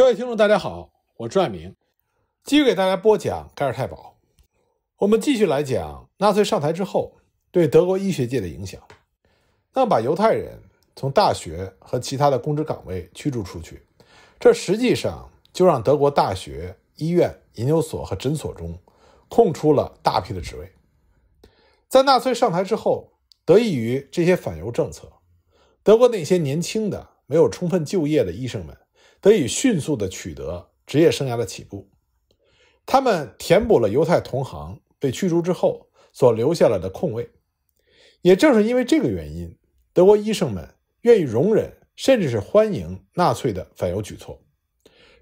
各位听众，大家好，我朱爱明，继续给大家播讲盖尔太保。我们继续来讲纳粹上台之后对德国医学界的影响。那，把犹太人从大学和其他的公职岗位驱逐出去，这实际上就让德国大学、医院、研究所和诊所中空出了大批的职位。在纳粹上台之后，得益于这些反犹政策，德国那些年轻的、没有充分就业的医生们。得以迅速的取得职业生涯的起步，他们填补了犹太同行被驱逐之后所留下来的空位。也正是因为这个原因，德国医生们愿意容忍甚至是欢迎纳粹的反犹举措。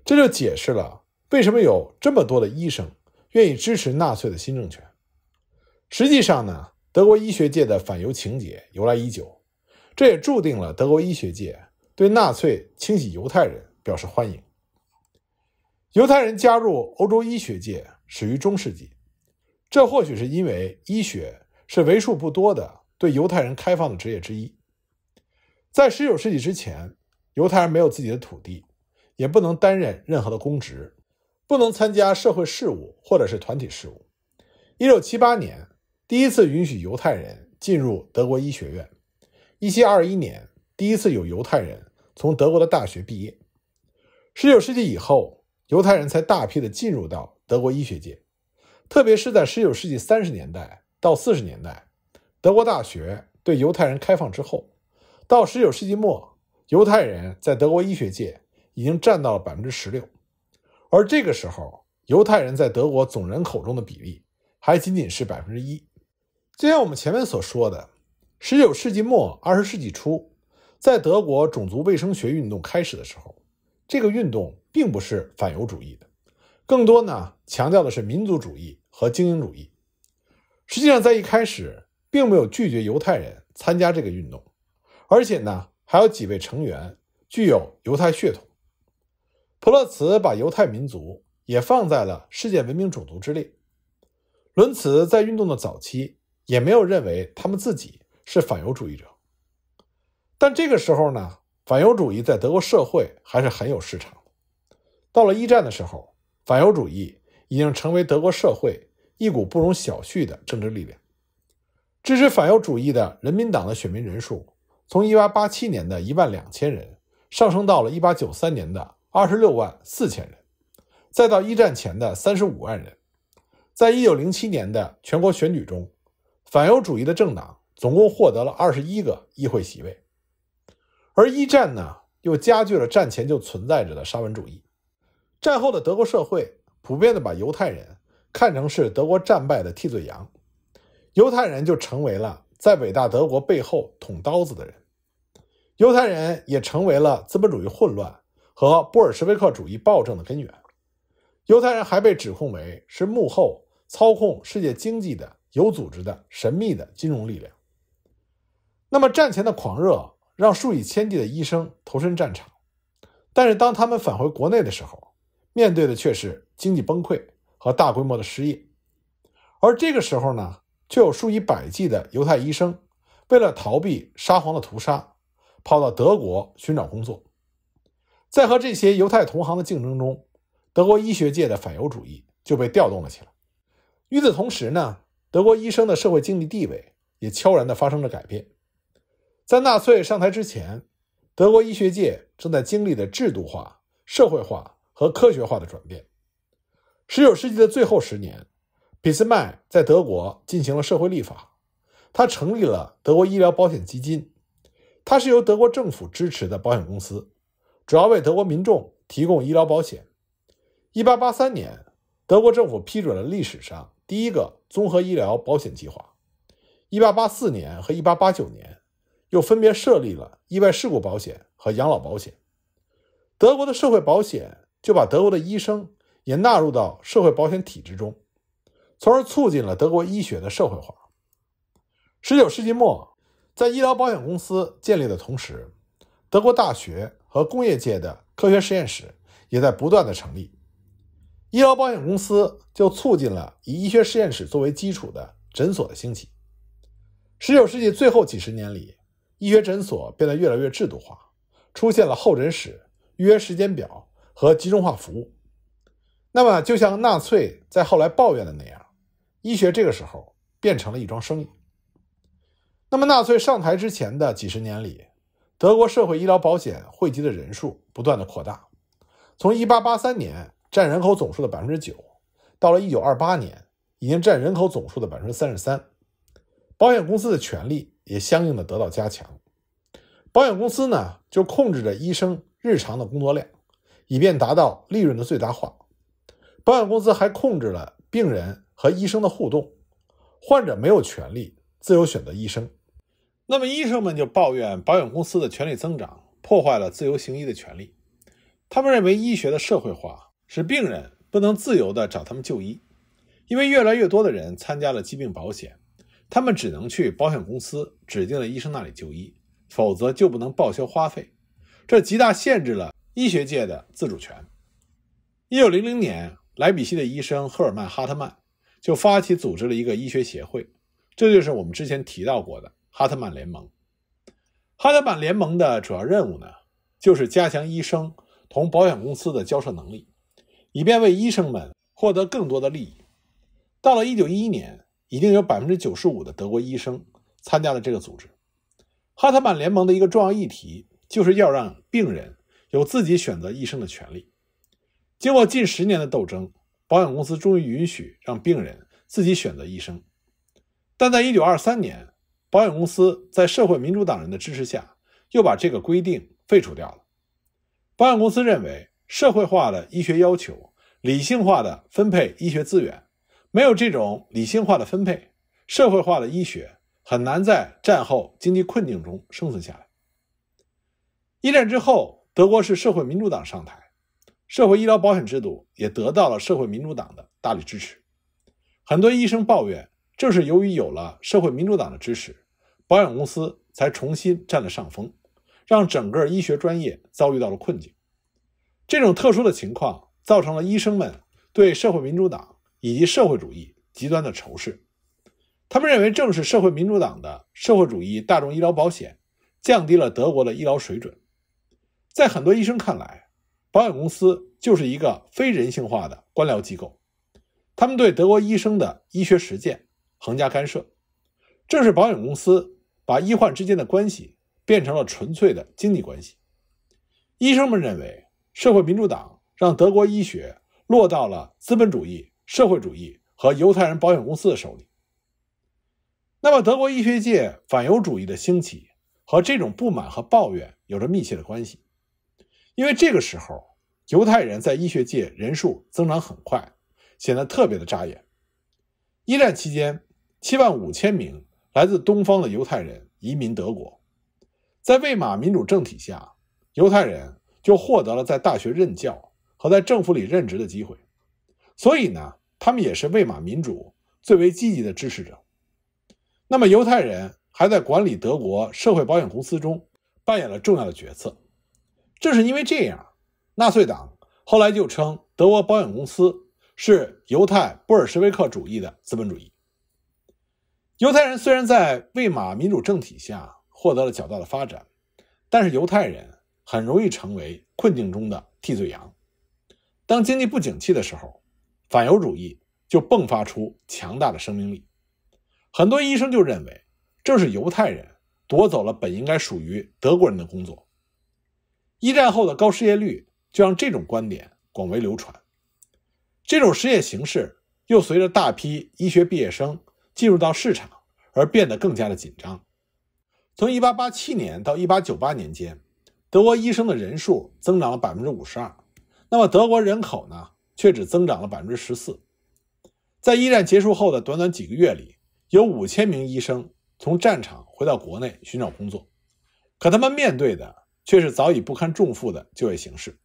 这就解释了为什么有这么多的医生愿意支持纳粹的新政权。实际上呢，德国医学界的反犹情节由来已久，这也注定了德国医学界对纳粹清洗犹太人。表示欢迎。犹太人加入欧洲医学界始于中世纪，这或许是因为医学是为数不多的对犹太人开放的职业之一。在19世纪之前，犹太人没有自己的土地，也不能担任任何的公职，不能参加社会事务或者是团体事务。1978年，第一次允许犹太人进入德国医学院；1721年，第一次有犹太人从德国的大学毕业。十九世纪以后，犹太人才大批的进入到德国医学界，特别是在十九世纪三十年代到四十年代，德国大学对犹太人开放之后，到十九世纪末，犹太人在德国医学界已经占到了百分之十六，而这个时候，犹太人在德国总人口中的比例还仅仅是百分之一。就像我们前面所说的，十九世纪末二十世纪初，在德国种族卫生学运动开始的时候。这个运动并不是反犹主义的，更多呢强调的是民族主义和精英主义。实际上，在一开始并没有拒绝犹太人参加这个运动，而且呢还有几位成员具有犹太血统。普勒茨把犹太民族也放在了世界文明种族之列。伦茨在运动的早期也没有认为他们自己是反犹主义者，但这个时候呢。反犹主义在德国社会还是很有市场的。到了一战的时候，反犹主义已经成为德国社会一股不容小觑的政治力量。支持反犹主义的人民党的选民人数，从1887年的一万两千人上升到了1893年的二十六万四千人，再到一战前的三十五万人。在一九零七年的全国选举中，反犹主义的政党总共获得了二十一个议会席位。而一战呢，又加剧了战前就存在着的沙文主义。战后的德国社会普遍的把犹太人看成是德国战败的替罪羊，犹太人就成为了在伟大德国背后捅刀子的人。犹太人也成为了资本主义混乱和布尔什维克主义暴政的根源。犹太人还被指控为是幕后操控世界经济的有组织的神秘的金融力量。那么战前的狂热。让数以千计的医生投身战场，但是当他们返回国内的时候，面对的却是经济崩溃和大规模的失业。而这个时候呢，却有数以百计的犹太医生为了逃避沙皇的屠杀，跑到德国寻找工作。在和这些犹太同行的竞争中，德国医学界的反犹主义就被调动了起来。与此同时呢，德国医生的社会经济地位也悄然地发生着改变。在纳粹上台之前，德国医学界正在经历的制度化、社会化和科学化的转变。19世纪的最后十年，俾斯麦在德国进行了社会立法，他成立了德国医疗保险基金，它是由德国政府支持的保险公司，主要为德国民众提供医疗保险。1883年，德国政府批准了历史上第一个综合医疗保险计划。1884年和1889年。又分别设立了意外事故保险和养老保险。德国的社会保险就把德国的医生也纳入到社会保险体制中，从而促进了德国医学的社会化。十九世纪末，在医疗保险公司建立的同时，德国大学和工业界的科学实验室也在不断的成立。医疗保险公司就促进了以医学实验室作为基础的诊所的兴起。十九世纪最后几十年里。医学诊所变得越来越制度化，出现了候诊室、预约时间表和集中化服务。那么，就像纳粹在后来抱怨的那样，医学这个时候变成了一桩生意。那么，纳粹上台之前的几十年里，德国社会医疗保险汇集的人数不断的扩大，从1883年占人口总数的百分之九，到了1928年，已经占人口总数的百分之三十三。保险公司的权力也相应的得到加强。保险公司呢，就控制着医生日常的工作量，以便达到利润的最大化。保险公司还控制了病人和医生的互动，患者没有权利自由选择医生。那么医生们就抱怨保险公司的权力增长破坏了自由行医的权利。他们认为医学的社会化使病人不能自由地找他们就医，因为越来越多的人参加了疾病保险，他们只能去保险公司指定的医生那里就医，否则就不能报销花费，这极大限制了医学界的自主权。一九零零年。莱比锡的医生赫尔曼·哈特曼就发起组织了一个医学协会，这就是我们之前提到过的哈特曼联盟。哈特曼联盟的主要任务呢，就是加强医生同保险公司的交涉能力，以便为医生们获得更多的利益。到了1911年，已经有95%的德国医生参加了这个组织。哈特曼联盟的一个重要议题就是要让病人有自己选择医生的权利。经过近十年的斗争，保险公司终于允许让病人自己选择医生。但在1923年，保险公司在社会民主党人的支持下，又把这个规定废除掉了。保险公司认为，社会化的医学要求理性化的分配医学资源，没有这种理性化的分配，社会化的医学很难在战后经济困境中生存下来。一战之后，德国是社会民主党上台。社会医疗保险制度也得到了社会民主党的大力支持。很多医生抱怨，正是由于有了社会民主党的支持，保险公司才重新占了上风，让整个医学专业遭遇到了困境。这种特殊的情况造成了医生们对社会民主党以及社会主义极端的仇视。他们认为，正是社会民主党的社会主义大众医疗保险降低了德国的医疗水准。在很多医生看来，保险公司就是一个非人性化的官僚机构，他们对德国医生的医学实践横加干涉。正是保险公司把医患之间的关系变成了纯粹的经济关系。医生们认为，社会民主党让德国医学落到了资本主义、社会主义和犹太人保险公司的手里。那么，德国医学界反犹主义的兴起和这种不满和抱怨有着密切的关系。因为这个时候，犹太人在医学界人数增长很快，显得特别的扎眼。一战期间，七万五千名来自东方的犹太人移民德国，在魏玛民主政体下，犹太人就获得了在大学任教和在政府里任职的机会，所以呢，他们也是魏玛民主最为积极的支持者。那么，犹太人还在管理德国社会保险公司中扮演了重要的角色。正是因为这样，纳粹党后来就称德国保险公司是犹太布尔什维克主义的资本主义。犹太人虽然在魏玛民主政体下获得了较大的发展，但是犹太人很容易成为困境中的替罪羊。当经济不景气的时候，反犹主义就迸发出强大的生命力。很多医生就认为，正是犹太人夺走了本应该属于德国人的工作。一战后的高失业率就让这种观点广为流传，这种失业形势又随着大批医学毕业生进入到市场而变得更加的紧张。从1887年到1898年间，德国医生的人数增长了百分之五十二，那么德国人口呢，却只增长了百分之十四。在一战结束后的短短几个月里，有五千名医生从战场回到国内寻找工作，可他们面对的。却是早已不堪重负的就业形势。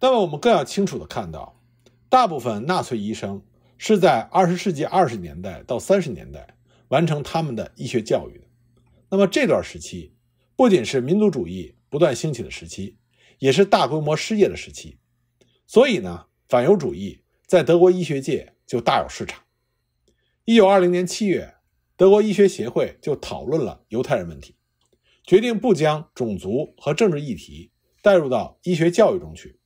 那么，我们更要清楚的看到，大部分纳粹医生是在二十世纪二十年代到三十年代完成他们的医学教育的。那么，这段时期不仅是民族主义不断兴起的时期，也是大规模失业的时期。所以呢，反犹主义在德国医学界就大有市场。一九二零年七月，德国医学协会就讨论了犹太人问题。决定不将种族和政治议题带入到医学教育中去。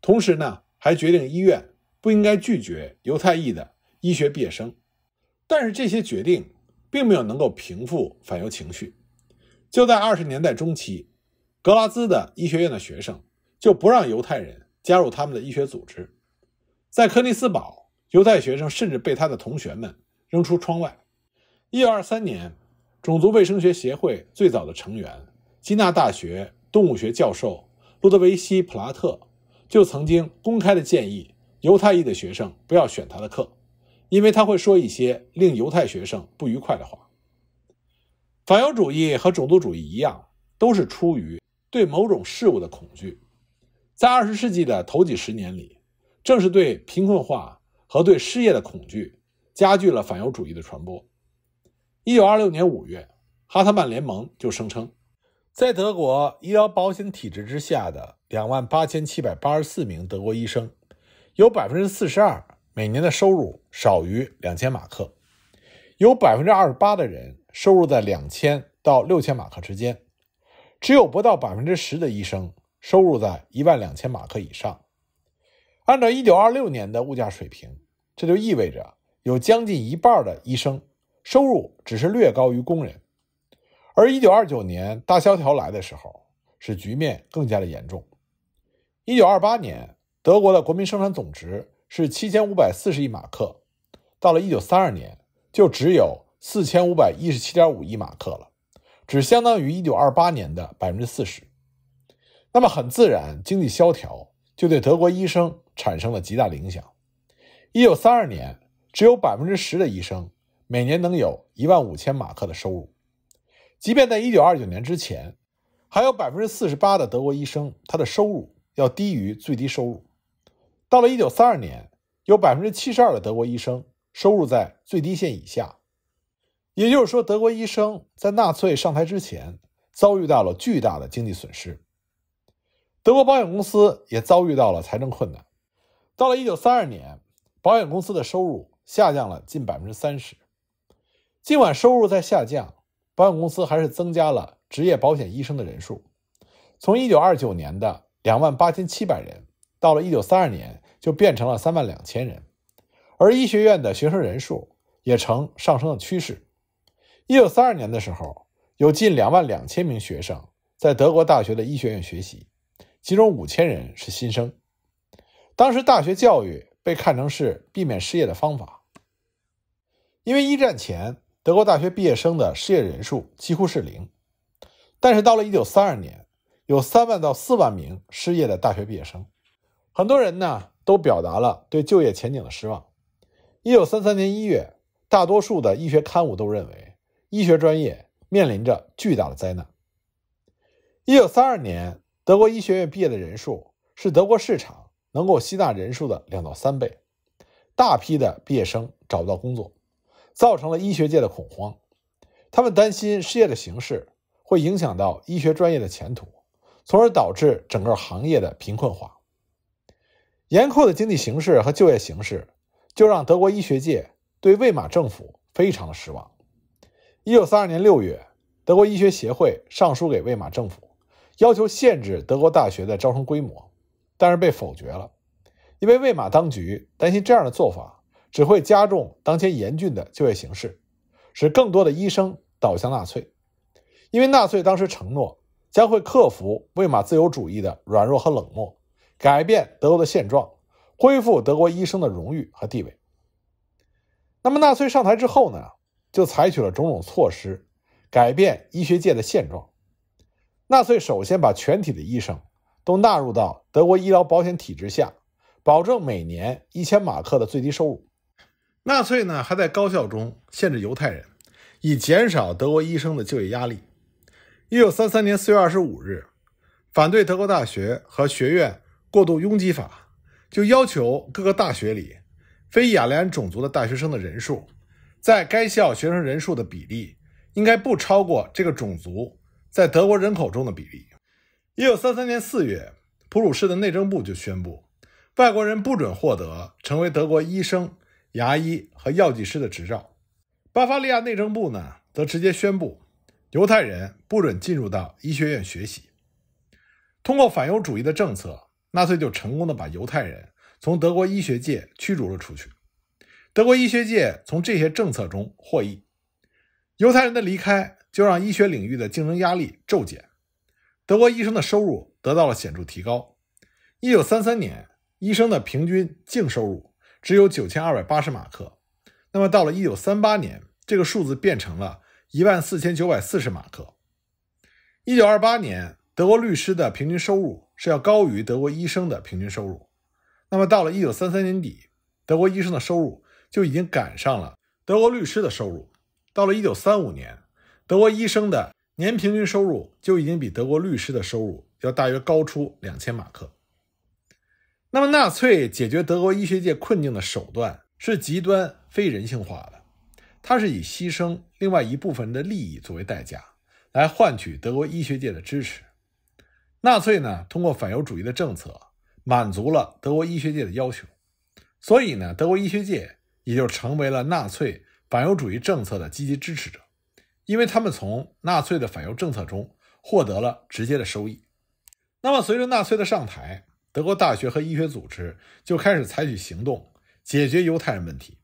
同时呢，还决定医院不应该拒绝犹太裔的医学毕业生。但是这些决定并没有能够平复反犹情绪。就在二十年代中期，格拉兹的医学院的学生就不让犹太人加入他们的医学组织。在科尼斯堡，犹太学生甚至被他的同学们扔出窗外。一九二三年，种族卫生学协会最早的成员、基纳大学动物学教授路德维希·普拉特就曾经公开的建议犹太裔的学生不要选他的课，因为他会说一些令犹太学生不愉快的话。反犹主义和种族主义一样，都是出于对某种事物的恐惧。在二十世纪的头几十年里，正是对贫困化和对失业的恐惧加剧了反犹主义的传播。一九二六年五月，哈特曼联盟就声称，在德国医疗保险体制之下的两万八千七百八十四名德国医生，有百分之四十二每年的收入少于两千马克，有百分之二十八的人收入在两千到六千马克之间，只有不到百分之十的医生收入在一万两千马克以上。按照一九二六年的物价水平，这就意味着有将近一半的医生。收入只是略高于工人，而一九二九年大萧条来的时候，使局面更加的严重。一九二八年，德国的国民生产总值是七千五百四十亿马克，到了一九三二年，就只有四千五百一十七点五亿马克了，只相当于一九二八年的百分之四十。那么很自然，经济萧条就对德国医生产生了极大的影响。一九三二年，只有百分之十的医生。每年能有一万五千马克的收入，即便在一九二九年之前，还有百分之四十八的德国医生，他的收入要低于最低收入。到了一九三二年，有百分之七十二的德国医生收入在最低线以下。也就是说，德国医生在纳粹上台之前遭遇到了巨大的经济损失。德国保险公司也遭遇到了财政困难。到了一九三二年，保险公司的收入下降了近百分之三十。尽管收入在下降，保险公司还是增加了职业保险医生的人数，从1929年的2万8700人，到了1932年就变成了3万两千人，而医学院的学生人数也呈上升的趋势。1932年的时候，有近2万两千名学生在德国大学的医学院学习，其中五千人是新生。当时大学教育被看成是避免失业的方法，因为一战前。德国大学毕业生的失业人数几乎是零，但是到了1932年，有3万到4万名失业的大学毕业生，很多人呢都表达了对就业前景的失望。1933年1月，大多数的医学刊物都认为医学专业面临着巨大的灾难。1932年，德国医学院毕业的人数是德国市场能够吸纳人数的两到三倍，大批的毕业生找不到工作。造成了医学界的恐慌，他们担心失业的形势会影响到医学专业的前途，从而导致整个行业的贫困化。严酷的经济形势和就业形势，就让德国医学界对魏玛政府非常的失望。一九三二年六月，德国医学协会上书给魏玛政府，要求限制德国大学的招生规模，但是被否决了，因为魏玛当局担心这样的做法。只会加重当前严峻的就业形势，使更多的医生倒向纳粹。因为纳粹当时承诺将会克服魏玛自由主义的软弱和冷漠，改变德国的现状，恢复德国医生的荣誉和地位。那么，纳粹上台之后呢，就采取了种种措施，改变医学界的现状。纳粹首先把全体的医生都纳入到德国医疗保险体制下，保证每年一千马克的最低收入。纳粹呢还在高校中限制犹太人，以减少德国医生的就业压力。一九三三年四月二十五日，反对德国大学和学院过度拥挤法就要求各个大学里非雅利安种族的大学生的人数，在该校学生人数的比例应该不超过这个种族在德国人口中的比例。一九三三年四月，普鲁士的内政部就宣布，外国人不准获得成为德国医生。牙医和药剂师的执照，巴伐利亚内政部呢，则直接宣布犹太人不准进入到医学院学习。通过反犹主义的政策，纳粹就成功的把犹太人从德国医学界驱逐了出去。德国医学界从这些政策中获益，犹太人的离开就让医学领域的竞争压力骤减，德国医生的收入得到了显著提高。一九三三年，医生的平均净收入只有九千二百八十马克，那么到了一九三八年，这个数字变成了一万四千九百四十马克。一九二八年，德国律师的平均收入是要高于德国医生的平均收入。那么到了一九三三年底，德国医生的收入就已经赶上了德国律师的收入。到了一九三五年，德国医生的年平均收入就已经比德国律师的收入要大约高出两千马克。那么，纳粹解决德国医学界困境的手段是极端非人性化的，它是以牺牲另外一部分人的利益作为代价。来换取德国医学界的支持，纳粹呢通过反犹主义的政策满足了德国医学界的要求，所以呢德国医学界也就成为了纳粹反犹主义政策的积极支持者，因为他们从纳粹的反犹政策中获得了直接的收益。那么随着纳粹的上台，德国大学和医学组织就开始采取行动解决犹太人问题。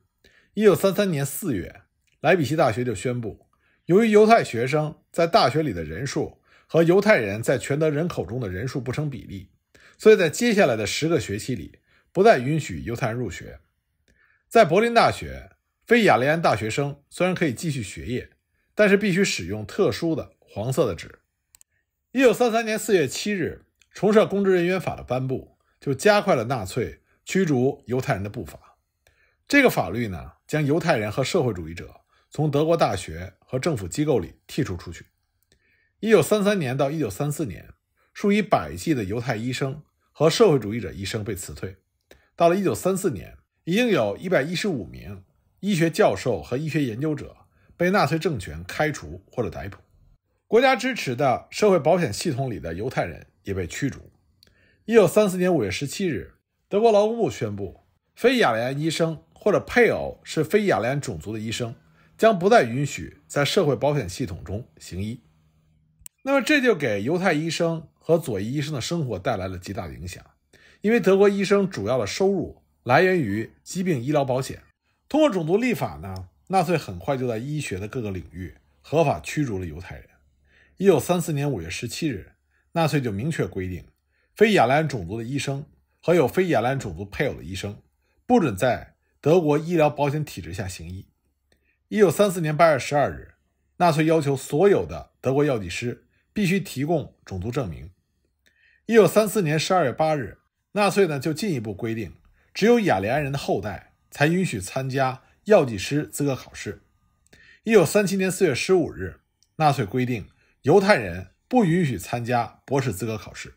一九三三年四月，莱比锡大学就宣布。由于犹太学生在大学里的人数和犹太人在全德人口中的人数不成比例，所以在接下来的十个学期里，不再允许犹太人入学。在柏林大学，非雅利安大学生虽然可以继续学业，但是必须使用特殊的黄色的纸。一九三三年四月七日，重设公职人员法的颁布，就加快了纳粹驱逐犹太人的步伐。这个法律呢，将犹太人和社会主义者。从德国大学和政府机构里剔除出去。一九三三年到一九三四年，数以百计的犹太医生和社会主义者医生被辞退。到了一九三四年，已经有一百一十五名医学教授和医学研究者被纳粹政权开除或者逮捕。国家支持的社会保险系统里的犹太人也被驱逐。一九三四年五月十七日，德国劳工部宣布，非雅利安医生或者配偶是非雅利安种族的医生。将不再允许在社会保险系统中行医，那么这就给犹太医生和左翼医生的生活带来了极大的影响。因为德国医生主要的收入来源于疾病医疗保险，通过种族立法呢，纳粹很快就在医学的各个领域合法驱逐了犹太人。一九三四年五月十七日，纳粹就明确规定，非雅利安种族的医生和有非雅利安种族配偶的医生，不准在德国医疗保险体制下行医。一九三四年八月十二日，纳粹要求所有的德国药剂师必须提供种族证明。一九三四年十二月八日，纳粹呢就进一步规定，只有雅利安人的后代才允许参加药剂师资格考试。一九三七年四月十五日，纳粹规定犹太人不允许参加博士资格考试。